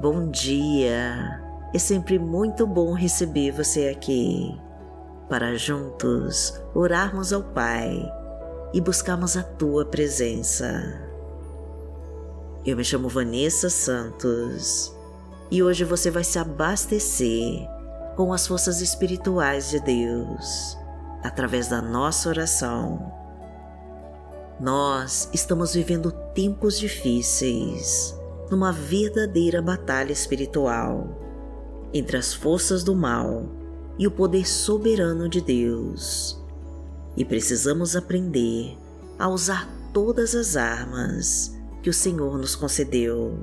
Bom dia! É sempre muito bom receber você aqui para juntos orarmos ao Pai e buscarmos a tua presença. Eu me chamo Vanessa Santos e hoje você vai se abastecer com as forças espirituais de Deus através da nossa oração. Nós estamos vivendo tempos difíceis, numa verdadeira batalha espiritual entre as forças do mal e o poder soberano de Deus. E precisamos aprender a usar todas as armas que o Senhor nos concedeu.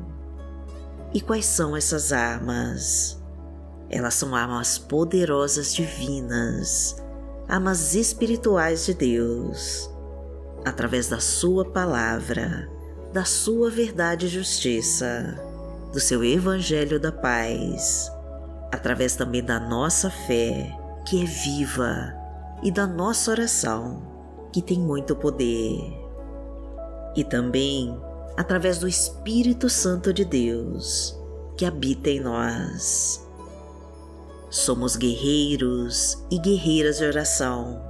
E quais são essas armas? Elas são armas poderosas divinas, armas espirituais de Deus, através da Sua palavra, da Sua verdade e justiça, do seu Evangelho da paz, através também da nossa fé, que é viva, e da nossa oração, que tem muito poder. E também através do Espírito Santo de Deus, que habita em nós. Somos guerreiros e guerreiras de oração,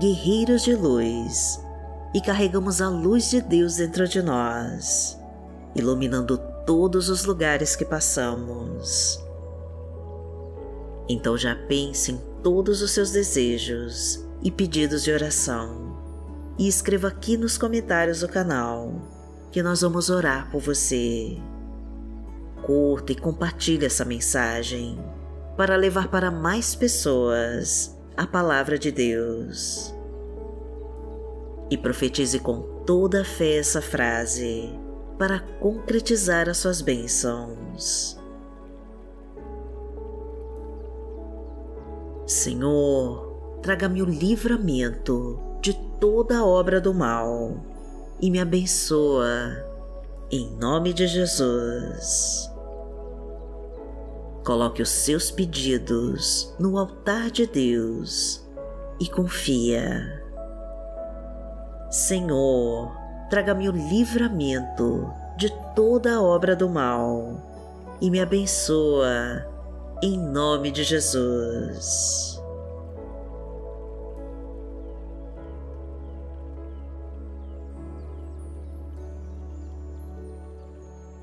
guerreiros de luz, e carregamos a luz de Deus dentro de nós, iluminando todos os lugares que passamos. Então já pense em todos os seus desejos e pedidos de oração e escreva aqui nos comentários do canal que nós vamos orar por você. Curta e compartilhe essa mensagem para levar para mais pessoas a palavra de Deus. E profetize com toda a fé essa frase para concretizar as suas bênçãos. Senhor, traga-me o livramento de toda obra do mal e me abençoa, em nome de Jesus. Coloque os seus pedidos no altar de Deus e confia. Senhor, traga-me o livramento de toda obra do mal e me abençoa em nome de Jesus.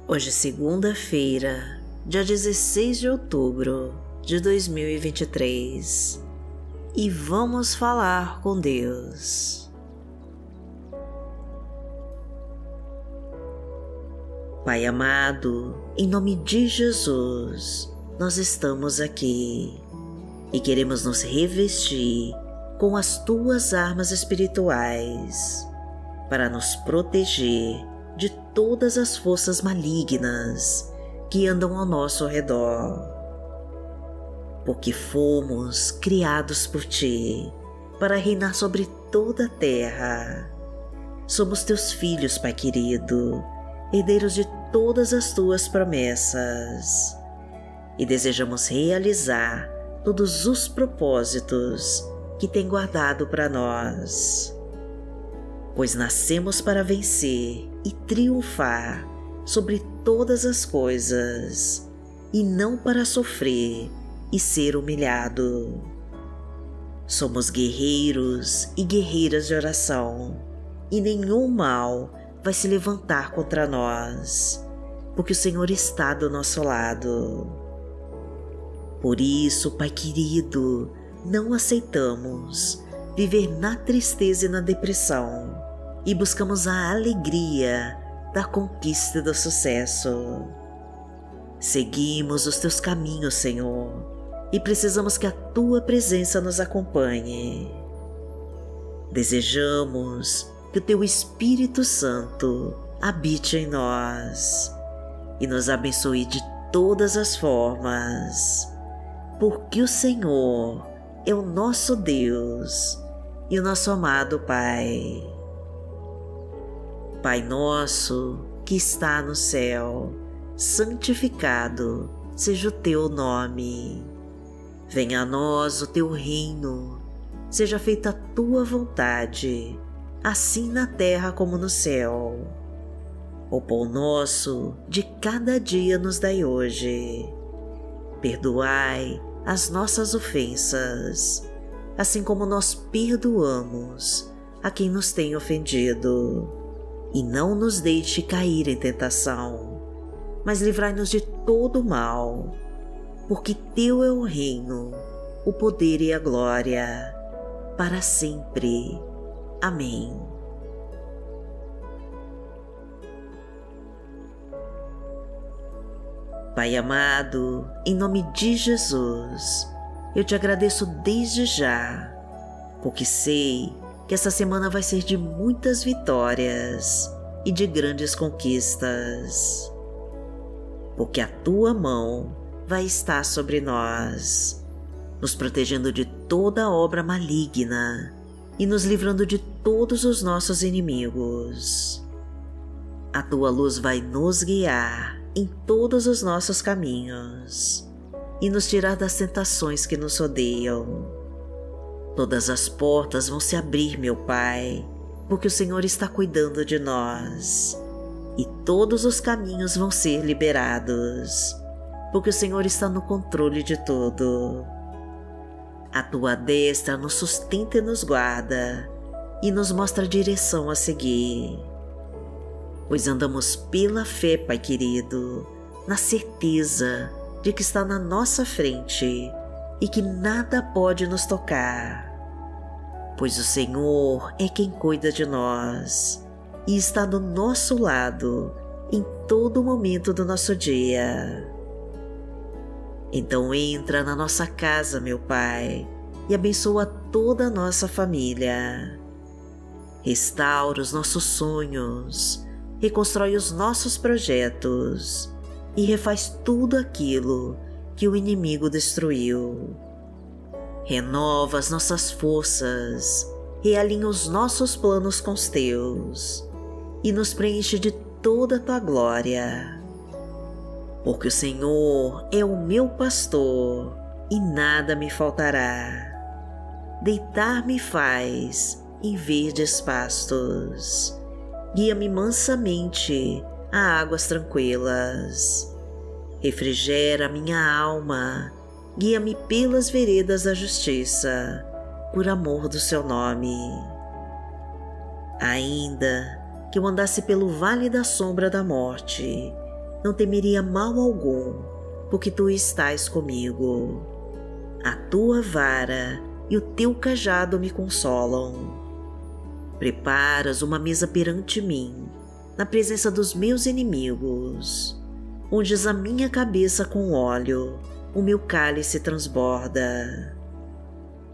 Hoje segunda-feira, dia 16 de outubro de 2023 e vamos falar com Deus. Pai amado, em nome de Jesus, nós estamos aqui e queremos nos revestir com as tuas armas espirituais para nos proteger de todas as forças malignas que andam ao nosso redor. Porque fomos criados por ti para reinar sobre toda a terra. Somos teus filhos, Pai querido, herdeiros de todas as tuas promessas e desejamos realizar todos os propósitos que tem guardado para nós. Pois nascemos para vencer e triunfar sobre todas as coisas e não para sofrer e ser humilhado. Somos guerreiros e guerreiras de oração e nenhum mal vai se levantar contra nós, porque o Senhor está do nosso lado. Por isso, Pai querido, não aceitamos viver na tristeza e na depressão e buscamos a alegria da conquista do sucesso. Seguimos os teus caminhos, Senhor, e precisamos que a tua presença nos acompanhe. Desejamos que o teu Espírito Santo habite em nós e nos abençoe de todas as formas porque o Senhor é o nosso Deus e o nosso amado Pai. Pai nosso que está no céu, santificado seja o teu nome. Venha a nós o teu reino, seja feita a tua vontade, assim na terra como no céu. O pão nosso de cada dia nos dai hoje. Perdoai as nossas ofensas, assim como nós perdoamos a quem nos tem ofendido. E não nos deixe cair em tentação, mas livrai-nos de todo mal, porque Teu é o reino, o poder e a glória, para sempre. Amém. Pai amado, em nome de Jesus, eu te agradeço desde já, porque sei que essa semana vai ser de muitas vitórias e de grandes conquistas. Porque a tua mão vai estar sobre nós, nos protegendo de toda obra maligna e nos livrando de todos os nossos inimigos. A tua luz vai nos guiar em todos os nossos caminhos e nos tirar das tentações que nos rodeiam. Todas as portas vão se abrir, meu Pai, porque o Senhor está cuidando de nós, e todos os caminhos vão ser liberados, porque o Senhor está no controle de tudo. A tua destra nos sustenta e nos guarda, e nos mostra a direção a seguir pois andamos pela fé, Pai querido, na certeza de que está na nossa frente e que nada pode nos tocar. Pois o Senhor é quem cuida de nós e está do nosso lado em todo momento do nosso dia. Então entra na nossa casa, meu Pai, e abençoa toda a nossa família. Restaura os nossos sonhos reconstrói os nossos projetos e refaz tudo aquilo que o inimigo destruiu. Renova as nossas forças, realinha os nossos planos com os teus e nos preenche de toda a tua glória. Porque o Senhor é o meu pastor e nada me faltará. Deitar-me faz em verdes pastos guia-me mansamente a águas tranquilas. Refrigera minha alma, guia-me pelas veredas da justiça, por amor do seu nome. Ainda que eu andasse pelo vale da sombra da morte, não temeria mal algum, porque tu estás comigo. A tua vara e o teu cajado me consolam Preparas uma mesa perante mim, na presença dos meus inimigos. Unges a minha cabeça com óleo, o meu cálice transborda.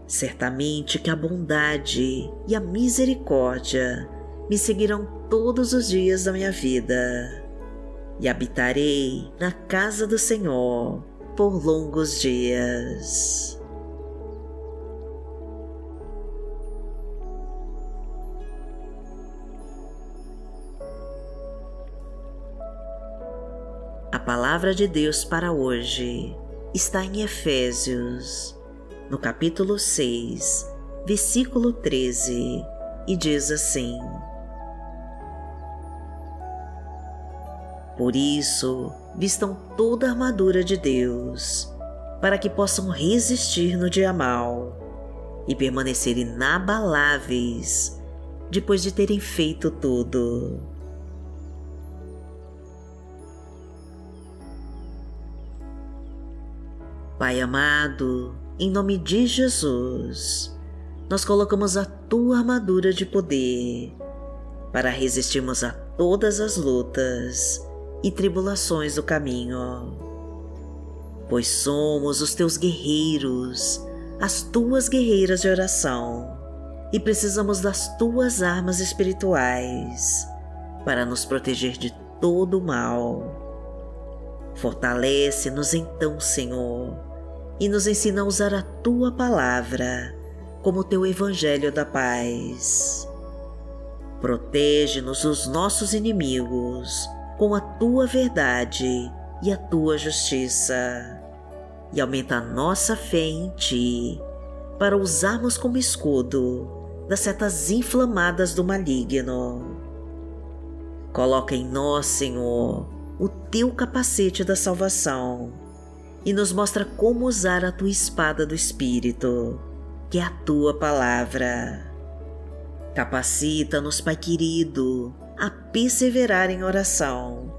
Certamente que a bondade e a misericórdia me seguirão todos os dias da minha vida, e habitarei na casa do Senhor por longos dias. A palavra de Deus para hoje está em Efésios, no capítulo 6, versículo 13, e diz assim: Por isso, vistam toda a armadura de Deus, para que possam resistir no dia mal e permanecer inabaláveis depois de terem feito tudo. Pai amado, em nome de Jesus, nós colocamos a tua armadura de poder para resistirmos a todas as lutas e tribulações do caminho. Pois somos os teus guerreiros, as tuas guerreiras de oração, e precisamos das tuas armas espirituais para nos proteger de todo o mal. Fortalece-nos então, Senhor e nos ensina a usar a tua palavra como teu evangelho da paz. Protege-nos dos nossos inimigos com a tua verdade e a tua justiça, e aumenta a nossa fé em ti para usarmos como escudo das setas inflamadas do maligno. Coloca em nós, Senhor, o teu capacete da salvação e nos mostra como usar a tua espada do Espírito, que é a tua palavra. Capacita-nos, Pai querido, a perseverar em oração,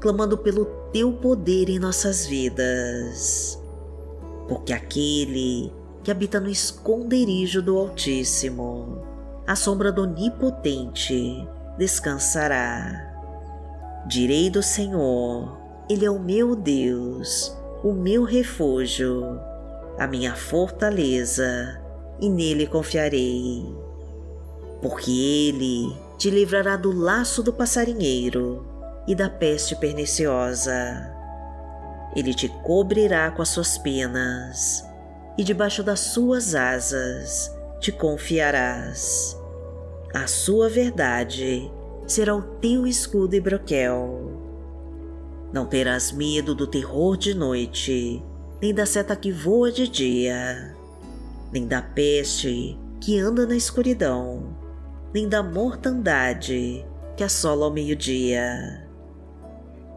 clamando pelo teu poder em nossas vidas. Porque aquele que habita no esconderijo do Altíssimo, à sombra do Onipotente, descansará. Direi do Senhor, Ele é o meu Deus, o meu refúgio, a minha fortaleza, e nele confiarei. Porque Ele te livrará do laço do passarinheiro e da peste perniciosa. Ele te cobrirá com as suas penas e debaixo das suas asas te confiarás. A sua verdade será o teu escudo e broquel. Não terás medo do terror de noite, nem da seta que voa de dia, nem da peste que anda na escuridão, nem da mortandade que assola ao meio-dia.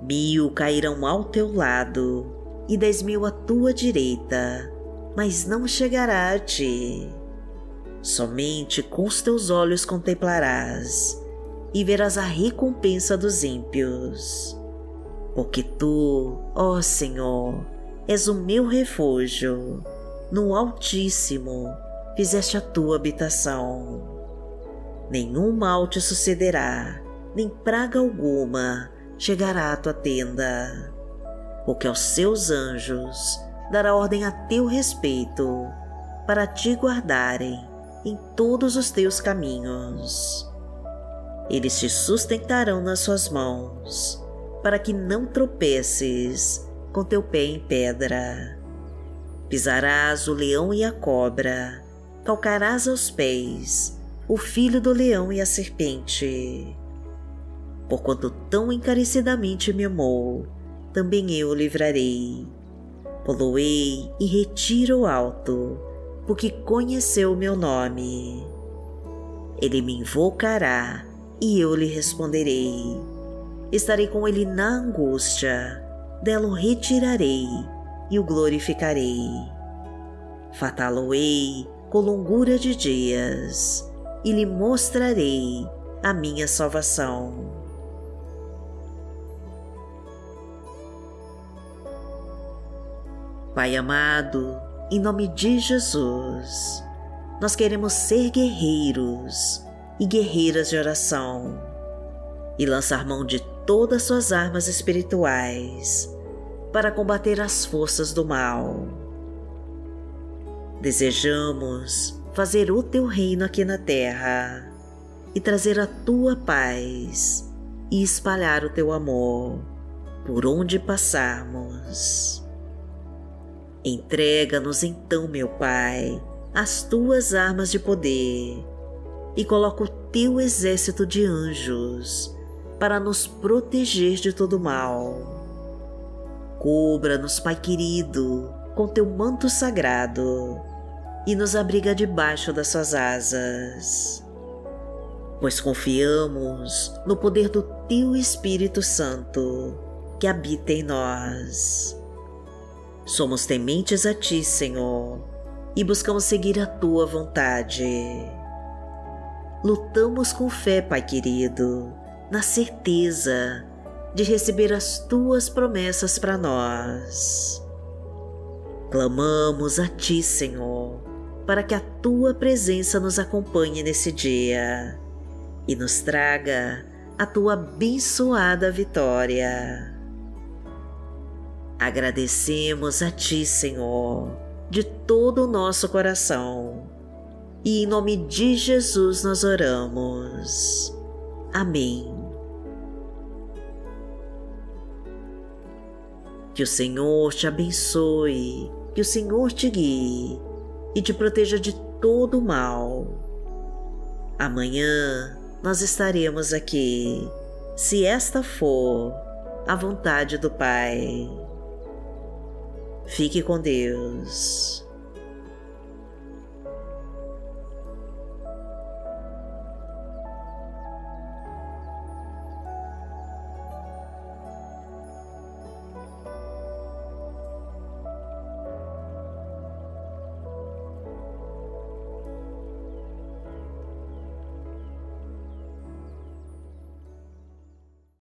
Mil cairão ao teu lado e dez mil à tua direita, mas não chegará a ti. Somente com os teus olhos contemplarás e verás a recompensa dos ímpios. Porque tu, ó Senhor, és o meu refúgio, no Altíssimo fizeste a tua habitação. Nenhum mal te sucederá, nem praga alguma chegará à tua tenda, porque aos seus anjos dará ordem a teu respeito, para te guardarem em todos os teus caminhos. Eles te sustentarão nas suas mãos, para que não tropeces com teu pé em pedra. Pisarás o leão e a cobra, calcarás aos pés o filho do leão e a serpente porquanto tão encarecidamente me amou, também eu o livrarei. Poloei e retiro alto, porque conheceu o meu nome. Ele me invocará e eu lhe responderei. Estarei com ele na angústia, dela o retirarei e o glorificarei. Fataloei com longura de dias e lhe mostrarei a minha salvação. Pai amado, em nome de Jesus, nós queremos ser guerreiros e guerreiras de oração e lançar mão de todas suas armas espirituais para combater as forças do mal. Desejamos fazer o teu reino aqui na terra e trazer a tua paz e espalhar o teu amor por onde passarmos. Entrega-nos então, meu Pai, as tuas armas de poder e coloca o teu exército de anjos para nos proteger de todo mal. Cubra-nos, Pai querido, com teu manto sagrado e nos abriga debaixo das suas asas. Pois confiamos no poder do teu Espírito Santo que habita em nós Somos tementes a Ti, Senhor, e buscamos seguir a Tua vontade. Lutamos com fé, Pai querido, na certeza de receber as Tuas promessas para nós. Clamamos a Ti, Senhor, para que a Tua presença nos acompanhe nesse dia e nos traga a Tua abençoada vitória. Agradecemos a Ti, Senhor, de todo o nosso coração. E em nome de Jesus nós oramos. Amém. Que o Senhor te abençoe, que o Senhor te guie e te proteja de todo o mal. Amanhã nós estaremos aqui, se esta for a vontade do Pai. Fique com Deus.